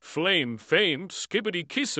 Flame, fame, skibbity kiss